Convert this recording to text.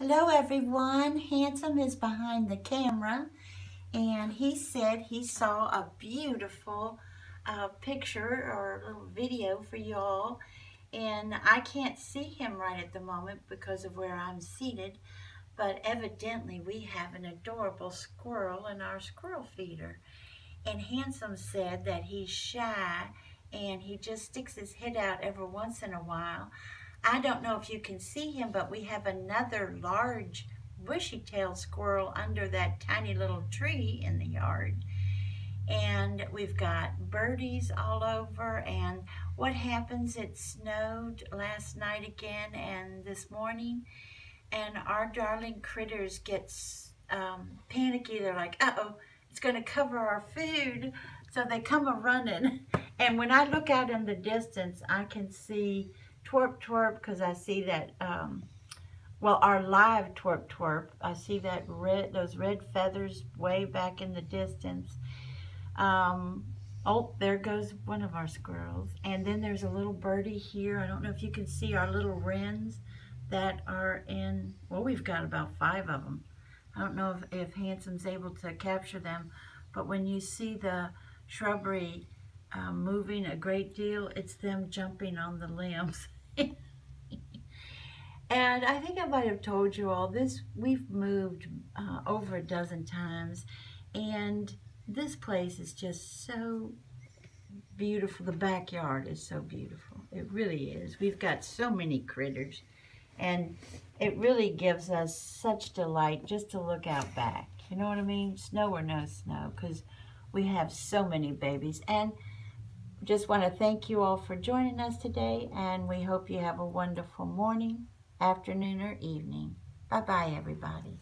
Hello everyone, Handsome is behind the camera. And he said he saw a beautiful uh, picture or little video for y'all and I can't see him right at the moment because of where I'm seated. But evidently we have an adorable squirrel in our squirrel feeder. And Handsome said that he's shy and he just sticks his head out every once in a while I don't know if you can see him, but we have another large bushy-tailed squirrel under that tiny little tree in the yard. And we've got birdies all over. And what happens, it snowed last night again and this morning. And our darling critters get um, panicky. They're like, uh-oh, it's going to cover our food. So they come a-running. And when I look out in the distance, I can see twerp twerp because I see that, um, well, our live twerp twerp. I see that red, those red feathers way back in the distance. Um, oh, there goes one of our squirrels. And then there's a little birdie here. I don't know if you can see our little wrens that are in, well, we've got about five of them. I don't know if, if Handsome's able to capture them, but when you see the shrubbery um, moving a great deal, it's them jumping on the limbs. and I think I might have told you all this, we've moved uh, over a dozen times and this place is just so beautiful. The backyard is so beautiful. It really is. We've got so many critters and it really gives us such delight just to look out back. You know what I mean? Snow or no snow because we have so many babies. And just want to thank you all for joining us today, and we hope you have a wonderful morning, afternoon, or evening. Bye-bye, everybody.